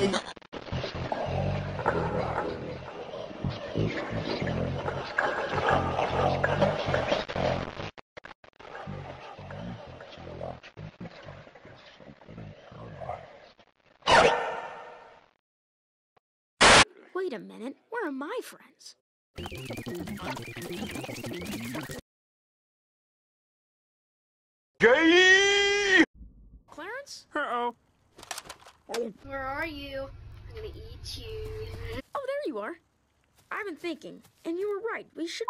Wait a minute, where are my friends? Gay! Clarence? Uh-oh. Where are you? I'm gonna eat you. Oh, there you are. I've been thinking, and you were right. We should.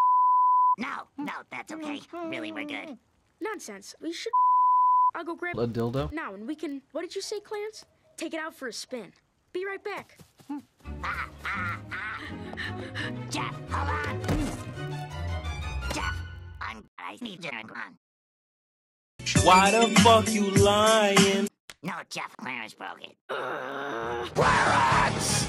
No, no, that's okay. Really, we're good. Nonsense. We should. I'll go grab A dildo? now, and we can. What did you say, Clarence? Take it out for a spin. Be right back. Jeff, hold on. Jeff, I'm. I need you on. Why the fuck you lying? No, Jeff, Clarence broke it. Clarence!